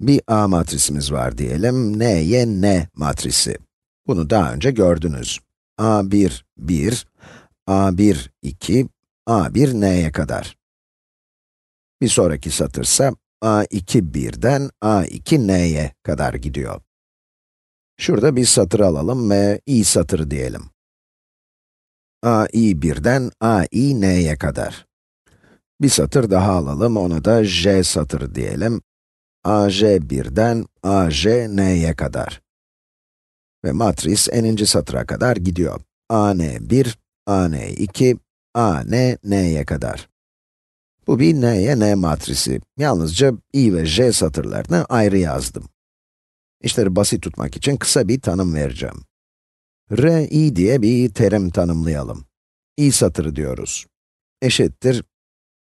Bir A matrisimiz var diyelim, N'ye N matrisi. Bunu daha önce gördünüz. A1, 1, A1, 2, A1, N'ye kadar. Bir sonraki satırsa A2, 1'den A2, N'ye kadar gidiyor. Şurada bir satır alalım ve i satırı diyelim. AI 1'den AI n'ye kadar. Bir satır daha alalım, ona da j satırı diyelim. AJ 1'den AJ n'ye kadar. Ve matris n'inci satıra kadar gidiyor. AN 1, AN 2, AN n'ye kadar. Bu bir n'ye n matrisi. Yalnızca i ve j satırlarını ayrı yazdım. İşleri basit tutmak için kısa bir tanım vereceğim. R, i diye bir terim tanımlayalım. i satırı diyoruz. Eşittir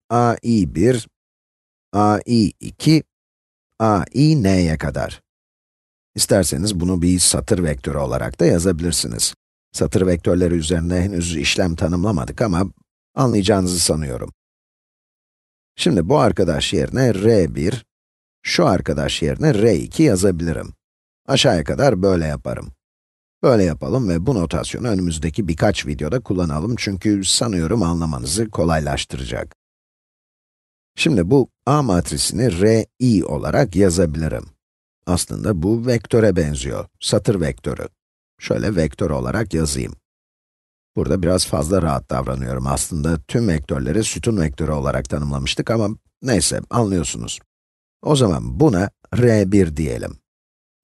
a i 1, a i 2, a i n'ye kadar. İsterseniz bunu bir satır vektörü olarak da yazabilirsiniz. Satır vektörleri üzerinde henüz işlem tanımlamadık ama anlayacağınızı sanıyorum. Şimdi bu arkadaş yerine r1, şu arkadaş yerine r2 yazabilirim. Aşağıya kadar böyle yaparım. Böyle yapalım ve bu notasyonu önümüzdeki birkaç videoda kullanalım çünkü sanıyorum anlamanızı kolaylaştıracak. Şimdi bu A matrisini Ri olarak yazabilirim. Aslında bu vektöre benziyor, satır vektörü. Şöyle vektör olarak yazayım. Burada biraz fazla rahat davranıyorum. Aslında tüm vektörleri sütun vektörü olarak tanımlamıştık ama neyse, anlıyorsunuz. O zaman buna R1 diyelim.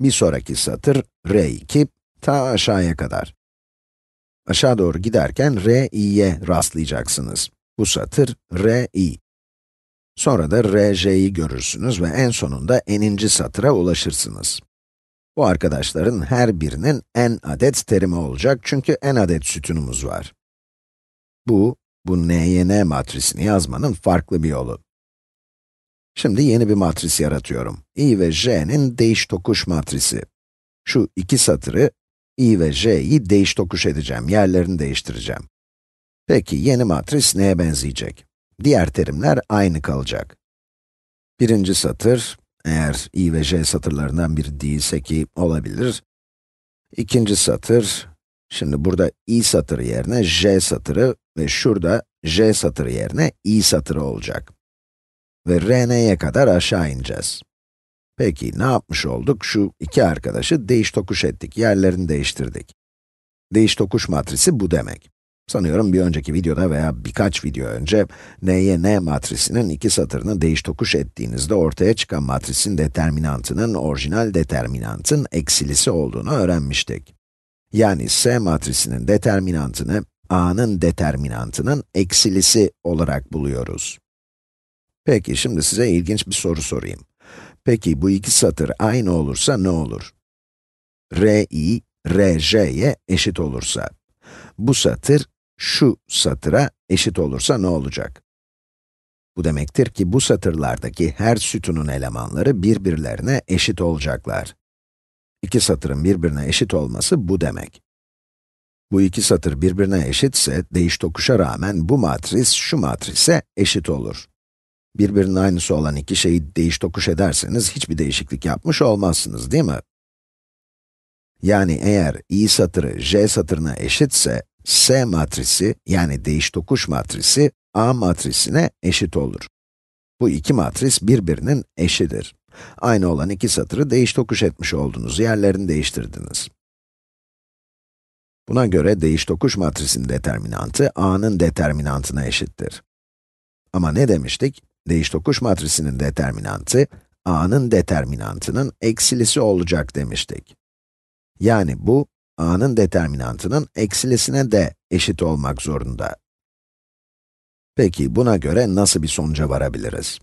Bir sonraki satır R2, ta aşağıya kadar. Aşağı doğru giderken RI'ye rastlayacaksınız. Bu satır RI. Sonra da RJ'yi görürsünüz ve en sonunda n'inci satıra ulaşırsınız. Bu arkadaşların her birinin n adet terimi olacak çünkü n adet sütunumuz var. Bu, bu n'ye matrisini yazmanın farklı bir yolu. Şimdi yeni bir matris yaratıyorum. i ve j'nin değiş tokuş matrisi. Şu iki satırı, i ve j'yi değiş tokuş edeceğim, yerlerini değiştireceğim. Peki, yeni matris neye benzeyecek? Diğer terimler aynı kalacak. Birinci satır, eğer i ve j satırlarından biri değilse ki olabilir. İkinci satır, şimdi burada i satırı yerine j satırı ve şurada j satırı yerine i satırı olacak. Ve rn'ye kadar aşağı ineceğiz. Peki, ne yapmış olduk? Şu iki arkadaşı değiş tokuş ettik, yerlerini değiştirdik. Değiş tokuş matrisi bu demek. Sanıyorum bir önceki videoda veya birkaç video önce, n'ye n matrisinin iki satırını değiş tokuş ettiğinizde ortaya çıkan matrisin determinantının orijinal determinantın eksilisi olduğunu öğrenmiştik. Yani S matrisinin determinantını, A'nın determinantının eksilisi olarak buluyoruz. Peki, şimdi size ilginç bir soru sorayım. Peki, bu iki satır aynı olursa ne olur? Ri, Rj'ye eşit olursa, bu satır, şu satıra eşit olursa ne olacak? Bu demektir ki bu satırlardaki her sütunun elemanları birbirlerine eşit olacaklar. İki satırın birbirine eşit olması bu demek. Bu iki satır birbirine eşitse, değiş tokuşa rağmen bu matris şu matrise eşit olur. Birbirinin aynısı olan iki şeyi değiş tokuş ederseniz hiçbir değişiklik yapmış olmazsınız, değil mi? Yani eğer i satırı j satırına eşitse, S matrisi, yani değiş tokuş matrisi, A matrisine eşit olur. Bu iki matris birbirinin eşidir. Aynı olan iki satırı değiş tokuş etmiş oldunuz, yerlerini değiştirdiniz. Buna göre değiş tokuş matrisinin determinantı, A'nın determinantına eşittir. Ama ne demiştik? Değiş tokuş matrisinin determinantı, A'nın determinantının eksilisi olacak demiştik. Yani bu, a'nın determinantının eksilisine de eşit olmak zorunda. Peki, buna göre nasıl bir sonuca varabiliriz?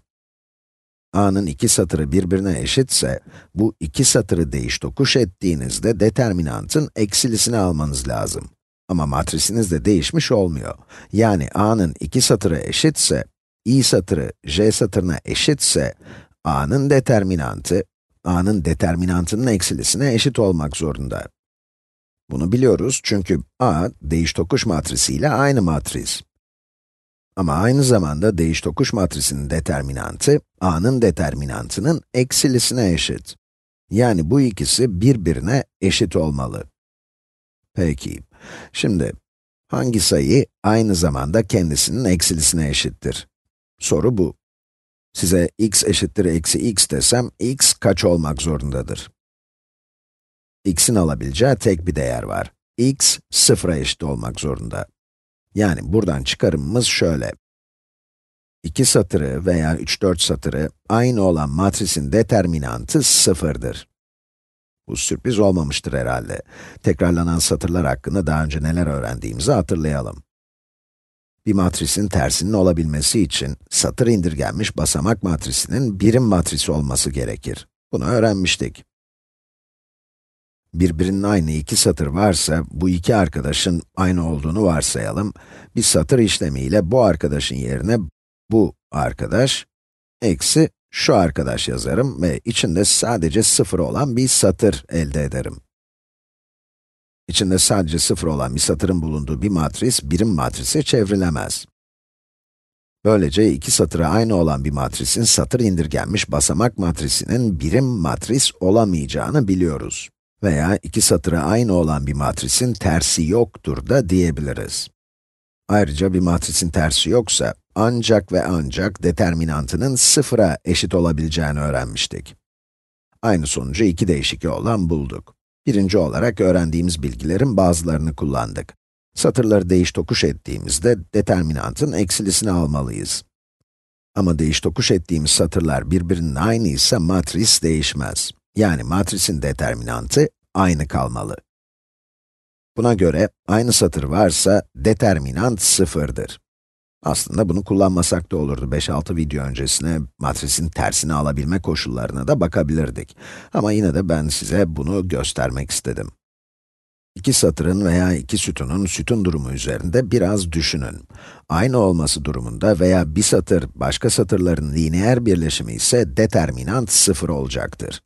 a'nın iki satırı birbirine eşitse, bu iki satırı değiş tokuş ettiğinizde determinantın eksilisini almanız lazım. Ama matrisiniz de değişmiş olmuyor. Yani a'nın iki satırı eşitse, i satırı j satırına eşitse, a'nın determinantı, a'nın determinantının eksilisine eşit olmak zorunda. Bunu biliyoruz çünkü A, değiş tokuş matrisi ile aynı matris. Ama aynı zamanda değiş tokuş matrisinin determinantı, a'nın determinantının eksilisine eşit. Yani bu ikisi birbirine eşit olmalı. Peki, şimdi hangi sayı aynı zamanda kendisinin eksilisine eşittir? Soru bu. Size x eşittir eksi x desem, x kaç olmak zorundadır? X'in alabileceği tek bir değer var. x, sıfıra eşit olmak zorunda. Yani buradan çıkarımımız şöyle. İki satırı veya 3-4 satırı aynı olan matrisin determinantı sıfırdır. Bu sürpriz olmamıştır herhalde. Tekrarlanan satırlar hakkında daha önce neler öğrendiğimizi hatırlayalım. Bir matrisin tersinin olabilmesi için satır indirgenmiş basamak matrisinin birim matrisi olması gerekir. Bunu öğrenmiştik. Birbirinin aynı iki satır varsa, bu iki arkadaşın aynı olduğunu varsayalım. Bir satır işlemiyle bu arkadaşın yerine bu arkadaş, eksi şu arkadaş yazarım ve içinde sadece sıfır olan bir satır elde ederim. İçinde sadece sıfır olan bir satırın bulunduğu bir matris, birim matrise çevrilemez. Böylece iki satırı aynı olan bir matrisin satır indirgenmiş basamak matrisinin birim matris olamayacağını biliyoruz. Veya iki satırı aynı olan bir matrisin tersi yoktur da diyebiliriz. Ayrıca bir matrisin tersi yoksa, ancak ve ancak determinantının sıfıra eşit olabileceğini öğrenmiştik. Aynı sonucu iki değişik yoldan bulduk. Birinci olarak öğrendiğimiz bilgilerin bazılarını kullandık. Satırları değiş tokuş ettiğimizde determinantın eksilisini almalıyız. Ama değiş tokuş ettiğimiz satırlar birbirinin aynı ise matris değişmez. Yani matrisin determinantı aynı kalmalı. Buna göre aynı satır varsa determinant sıfırdır. Aslında bunu kullanmasak da olurdu. 5-6 video öncesine matrisin tersini alabilme koşullarına da bakabilirdik. Ama yine de ben size bunu göstermek istedim. İki satırın veya iki sütunun sütun durumu üzerinde biraz düşünün. Aynı olması durumunda veya bir satır başka satırların lineer birleşimi ise determinant sıfır olacaktır.